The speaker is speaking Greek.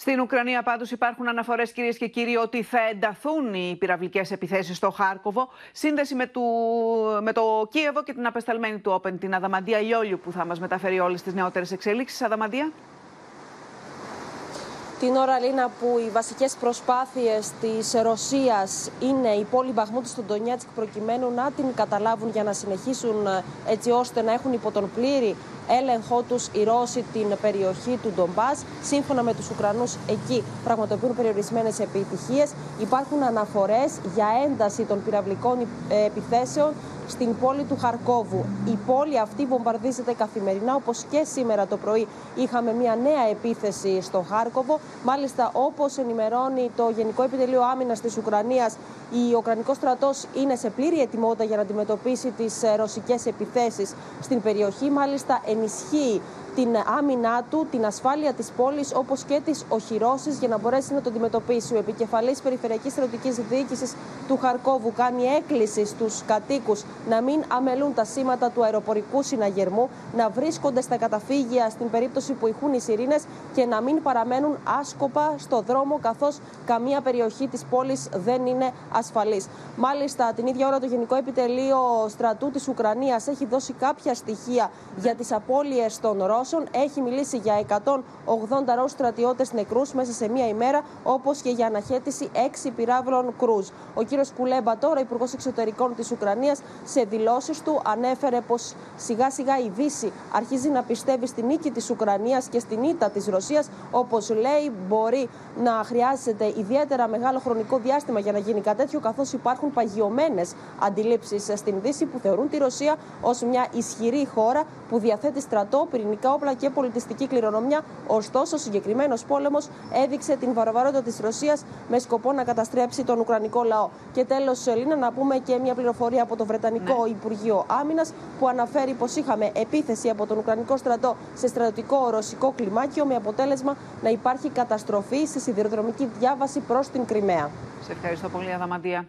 Στην Ουκρανία πάντως υπάρχουν αναφορές κυρίες και κύριοι ότι θα ενταθούν οι πυραυλικές επιθέσεις στο Χάρκοβο σύνδεση με, του, με το Κίεβο και την απεσταλμένη του Όπεν την Αδαμαντία Ιόλιου που θα μας μεταφέρει όλες τις νεότερες εξέλιξεις. Αδαμαντία. Την ώρα, Λίνα, που οι βασικές προσπάθειες της Ρωσίας είναι η πόλη Μπαχμούτη στον Ντονιάτσκ προκειμένου να την καταλάβουν για να συνεχίσουν ε, έτσι ώστε να έχουν υπό τον πλήρη έλεγχό τους οι Ρώσοι την περιοχή του Ντομπάς. Σύμφωνα με τους Ουκρανούς εκεί πραγματοποιούν περιορισμένες επιτυχίες. Υπάρχουν αναφορές για ένταση των πυραυλικών ε, επιθέσεων στην πόλη του Χαρκόβου. Η πόλη αυτή βομβαρδίζεται καθημερινά, όπως και σήμερα το πρωί είχαμε μια νέα επίθεση στο Χάρκοβο. Μάλιστα, όπως ενημερώνει το Γενικό Επιτελείο Άμυνας της Ουκρανίας, ο Ουκρανικός στρατός είναι σε πλήρη ετοιμότητα για να αντιμετωπίσει τις ε, ρωσικές επιθέσεις στην περιοχή. Μάλιστα, ενισχύει την άμυνά του, την ασφάλεια της πόλης, όπως και τις οχυρώσεις για να μπορέσει να το αντιμετωπίσει. Ο επικεφαλής Περιφερειακής Στρατιωτικής Διοίκησης του Χαρκόβου κάνει έκκληση στους κατοίκους να μην αμελούν τα σήματα του αεροπορικού συναγερμού, να βρίσκονται στα καταφύγια στην περίπτωση που ηχούν οι σιρήνες και να μην παραμένουν άσκοπα στο δρόμο, καθώς καμία περιοχή της πόλης δεν είναι ασφαλής. Μάλιστα, την ίδια ώρα το Γενικό Επιτελείο Στρατού της Ουκρανίας έχει δώσει κάποια στοιχεία για τις απώλειες των Ρώσων έχει μιλήσει για 180 Ρώσους στρατιώτες νεκρούς μέσα σε μία ημέρα, όπως και για αναχέτηση 6 πυράβλων κρούζ. Ο κύριος Κουλέμπα, τώρα Υπουργός Εξωτερικών της Ουκρανίας, σε δηλώσεις του ανέφερε πως σιγά σιγά η Δύση αρχίζει να πιστεύει στη νίκη της Ουκρανίας και στην ήττα της Ρωσίας. Όπως λέει, μπορεί να χρειάζεται ιδιαίτερα μεγάλο χρονικό διάστημα για να γίνει κάτι τέτοιο, καθώς υπάρχουν παγιωμένες αντιλήψεις στην Δύση που θεωρούν τη Ρωσία ως μια ισχυρή χώρα που διαθέτει στρατό, πυρηνικά όπλα και πολιτιστική κληρονομιά. Ωστόσο, ο συγκεκριμένος πόλεμος έδειξε την βαρβαρότητα της Ρωσίας με σκοπό να καταστρέψει τον Ουκρανικό λαό. Και τέλος, Ελίνα, να πούμε και μια πληροφορία από το Βρετανικό ναι. Υπουργείο Άμυνας που αναφέρει πως είχαμε επίθεση από τον Ουκρανικό στρατό σε στρατιωτικό ρωσικό κλιμάκιο με αποτέλεσμα να υπάρχει καταστροφή στη σιδηροδρομική διάβαση προς την Κρυμαία. Σε ευχαριστώ πολύ, Αδαμαντία.